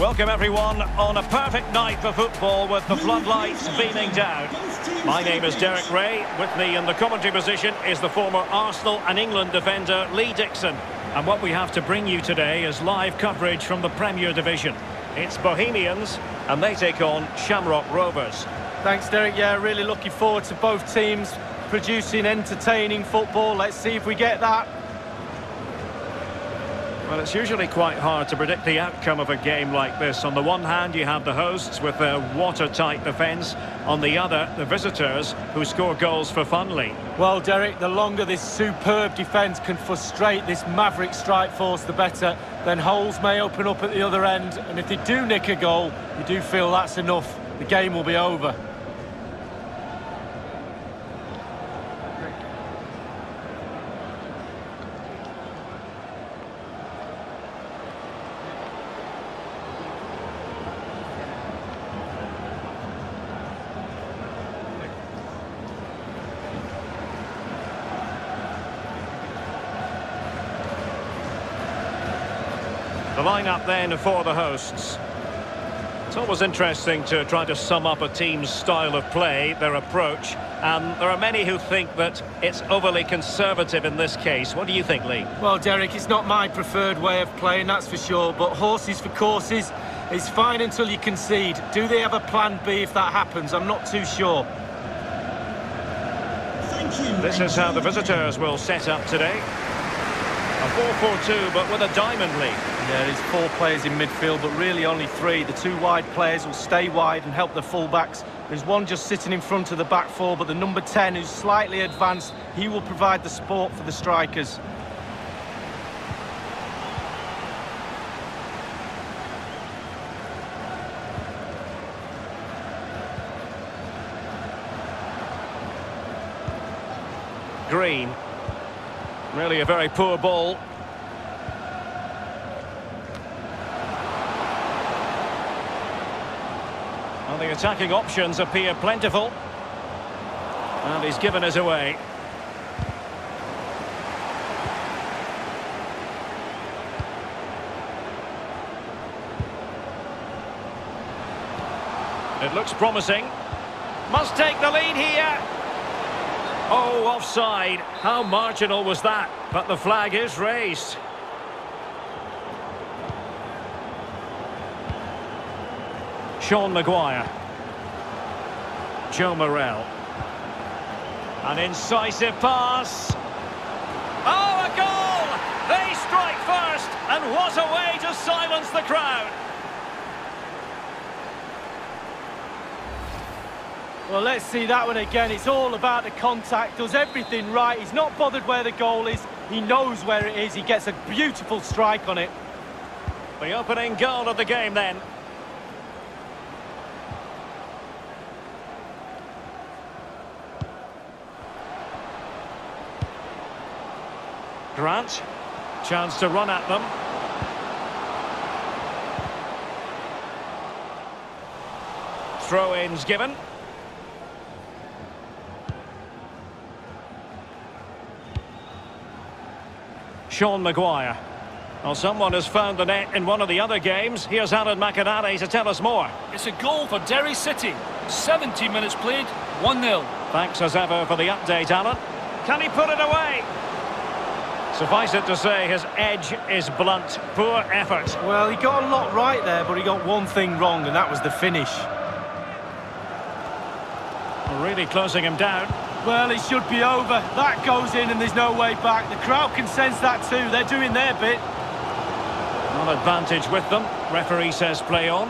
Welcome everyone on a perfect night for football with the floodlights beaming down. My name is Derek Rae. With me in the commentary position is the former Arsenal and England defender Lee Dixon. And what we have to bring you today is live coverage from the Premier Division. It's Bohemians and they take on Shamrock Rovers. Thanks Derek, yeah, really looking forward to both teams producing entertaining football. Let's see if we get that. Well, it's usually quite hard to predict the outcome of a game like this. On the one hand, you have the hosts with their watertight defence. On the other, the visitors who score goals for funly. Well, Derek, the longer this superb defence can frustrate this maverick strike force, the better. Then holes may open up at the other end. And if they do nick a goal, you do feel that's enough. The game will be over. Lineup then for the hosts. It's always interesting to try to sum up a team's style of play, their approach, and there are many who think that it's overly conservative in this case. What do you think, Lee? Well, Derek, it's not my preferred way of playing, that's for sure, but horses for courses is fine until you concede. Do they have a plan B if that happens? I'm not too sure. Thank you. This is how the visitors will set up today. A 4-4-2, but with a diamond lead. There's four players in midfield, but really only three. The two wide players will stay wide and help the fullbacks. There's one just sitting in front of the back four, but the number 10, who's slightly advanced, he will provide the support for the strikers. Green. Really a very poor ball. Well, the attacking options appear plentiful. And he's given us away. It looks promising. Must take the lead here. Oh, offside. How marginal was that? But the flag is raised. Sean Maguire. Joe Morel. An incisive pass. Oh, a goal! They strike first, and what a way to silence the crowd. Well, let's see that one again. It's all about the contact, does everything right. He's not bothered where the goal is. He knows where it is. He gets a beautiful strike on it. The opening goal of the game then. Grant, chance to run at them. Throw-ins given. Sean Maguire. Well, someone has found the net in one of the other games. Here's Alan McInally to tell us more. It's a goal for Derry City. 70 minutes played, 1-0. Thanks as ever for the update, Alan. Can he put it away? Suffice it to say, his edge is blunt. Poor effort. Well, he got a lot right there, but he got one thing wrong, and that was the finish. Really closing him down. Well, it should be over. That goes in and there's no way back. The crowd can sense that too. They're doing their bit. On advantage with them. Referee says play on.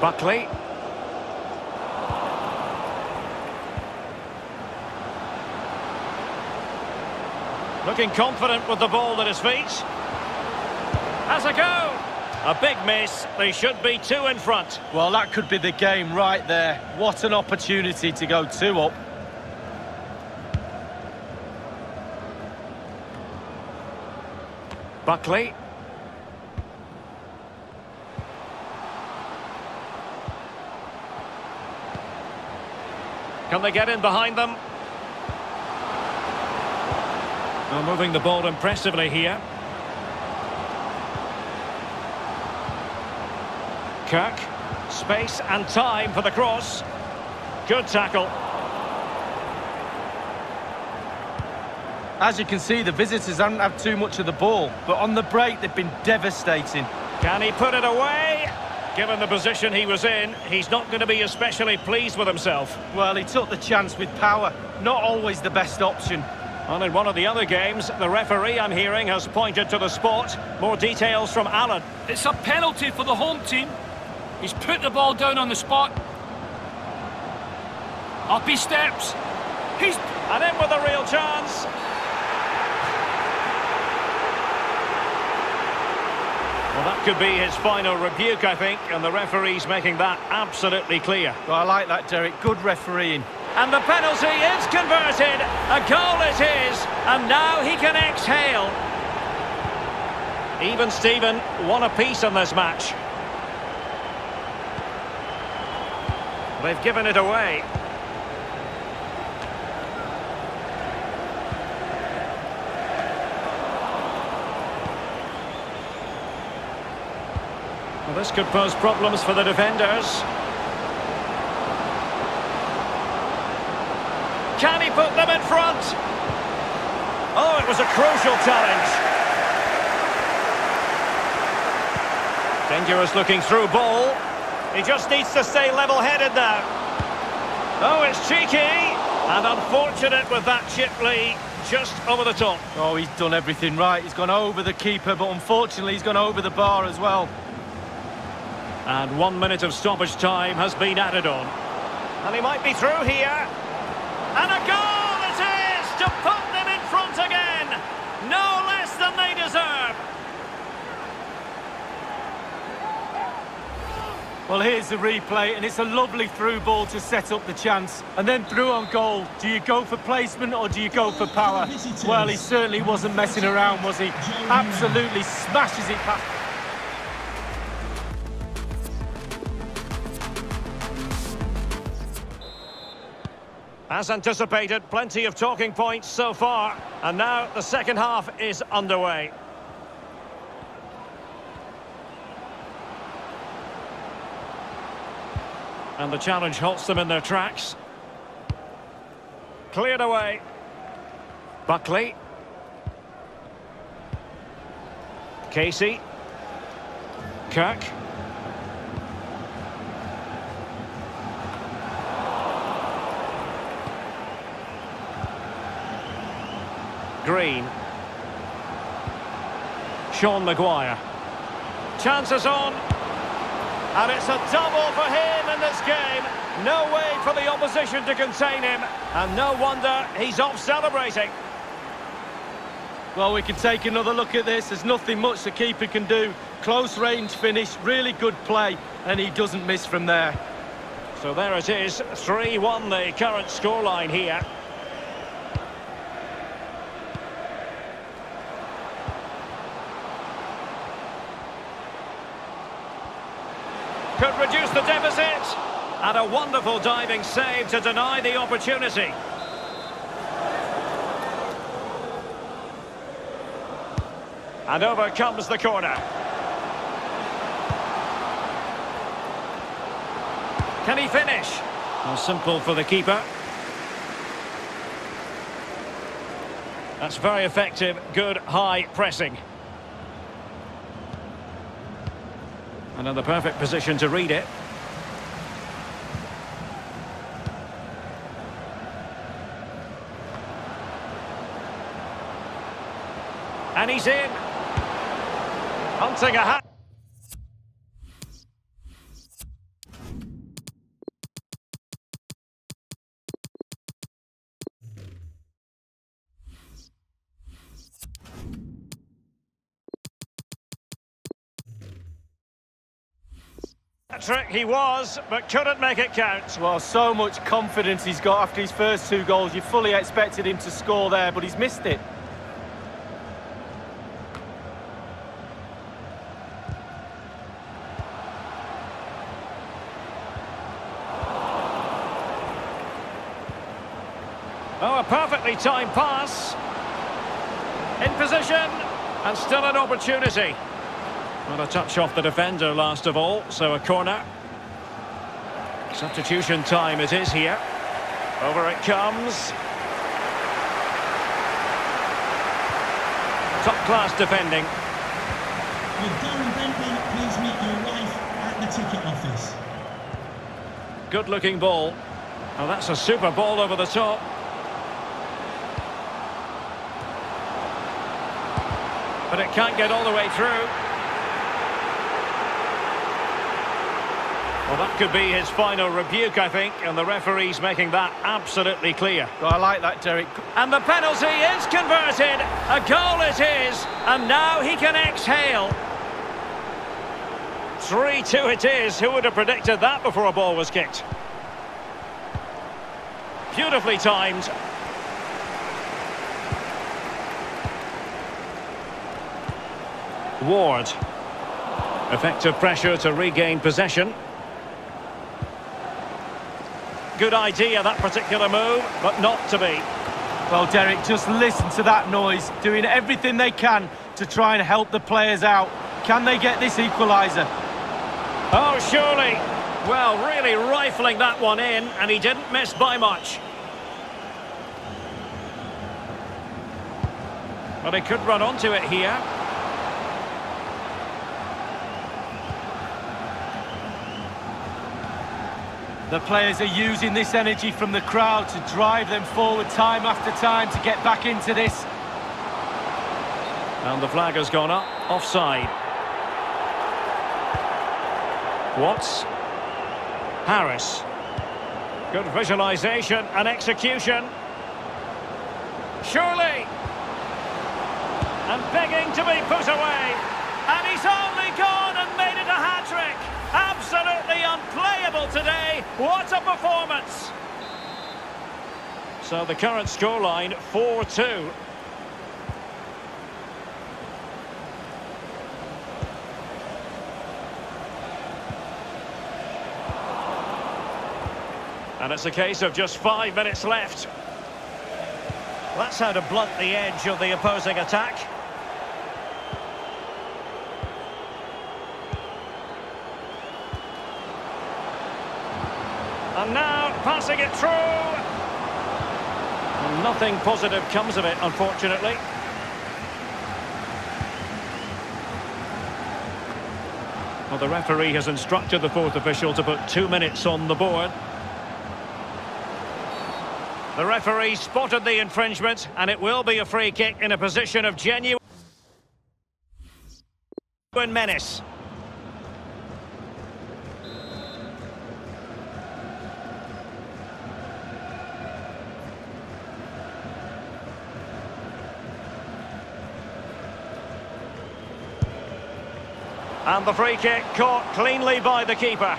Buckley. Looking confident with the ball at his feet. Has a go. A big miss. They should be two in front. Well, that could be the game right there. What an opportunity to go two up. Buckley. Can they get in behind them? Well, moving the ball impressively here. Kirk. Space and time for the cross. Good tackle. As you can see, the visitors haven't had too much of the ball, but on the break, they've been devastating. Can he put it away? Given the position he was in, he's not going to be especially pleased with himself. Well, he took the chance with power. Not always the best option. And in one of the other games, the referee, I'm hearing, has pointed to the spot. More details from Alan. It's a penalty for the home team. He's put the ball down on the spot. Up he steps. He's... And in with a real chance. Well, that could be his final rebuke, I think, and the referee's making that absolutely clear. Well, I like that, Derek. Good refereeing. And the penalty is converted. A goal it is, and now he can exhale. Even Steven, one apiece in this match. They've given it away. Well, this could pose problems for the defenders. Can he put them in front? Oh, it was a crucial challenge. Dangerous looking through ball. He just needs to stay level-headed now. Oh, it's cheeky. And unfortunate with that chip just over the top. Oh, he's done everything right. He's gone over the keeper, but unfortunately he's gone over the bar as well. And one minute of stoppage time has been added on. And he might be through here. And a goal it is to put them in front again. No less than they deserve. Well, here's the replay, and it's a lovely through ball to set up the chance. And then through on goal, do you go for placement or do you go for power? Well, he certainly wasn't messing around, was he? Absolutely smashes it past... As anticipated, plenty of talking points so far. And now the second half is underway. And the challenge halts them in their tracks. Cleared away. Buckley. Casey. Kirk. Green. Sean Maguire. Chances on. And it's a double for him in this game. No way for the opposition to contain him. And no wonder he's off celebrating. Well, we can take another look at this. There's nothing much the keeper can do. Close range finish, really good play, and he doesn't miss from there. So there it is, 3-1 the current scoreline here. Could reduce the deficit. And a wonderful diving save to deny the opportunity. And over comes the corner. Can he finish? Well, simple for the keeper. That's very effective, good high pressing. The perfect position to read it. And he's in. Hunting a hat. Trick he was, but couldn't make it count. Well, so much confidence he's got after his first two goals. You fully expected him to score there, but he's missed it. Oh, a perfectly timed pass. In position, and still an opportunity. Well, a touch off the defender last of all, so a corner. Substitution time it is here. Over it comes. Top-class defending. With Darren Bentley, please meet your wife at the ticket office. Good-looking ball. Oh, that's a super ball over the top. But it can't get all the way through. Well, that could be his final rebuke, I think, and the referee's making that absolutely clear. Well, I like that, Derek. And the penalty is converted. A goal it is, and now he can exhale. 3-2 it is. Who would have predicted that before a ball was kicked? Beautifully timed. Ward. Effective pressure to regain possession. Good idea, that particular move, but not to be. Well, Derek, just listen to that noise, doing everything they can to try and help the players out. Can they get this equaliser? Oh, surely. Well, really rifling that one in, and he didn't miss by much. But he could run onto it here. The players are using this energy from the crowd to drive them forward time after time to get back into this. And the flag has gone up, offside. Watts. Harris. Good visualisation and execution. Surely. And begging to be put away. And he's only gone and made it a hat-trick. Absolutely unplayable today. What a performance. So the current scoreline, 4-2. And it's a case of just five minutes left. That's how to blunt the edge of the opposing attack. And now passing it through. Nothing positive comes of it, unfortunately. Well, the referee has instructed the fourth official to put two minutes on the board. The referee spotted the infringement, and it will be a free kick in a position of genuine menace. And the free kick caught cleanly by the keeper.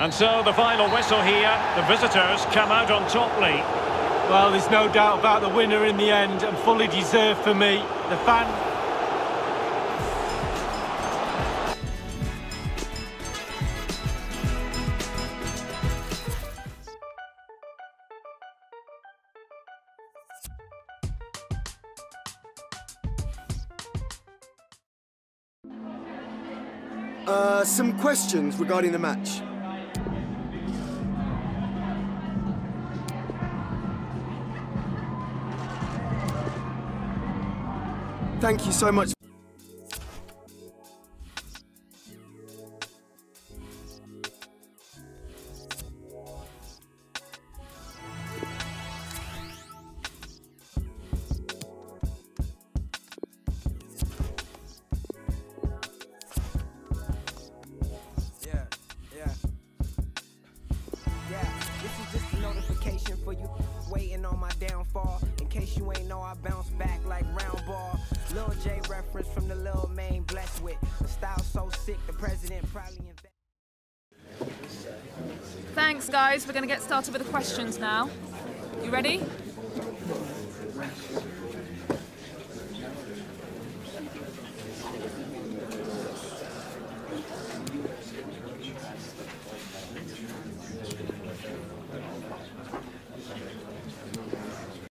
And so the final whistle here, the visitors come out on top, Lee. Well, there's no doubt about the winner in the end, and fully deserved for me. The fan Uh, some questions regarding the match. Thank you so much. Guys. We're going to get started with the questions now. You ready?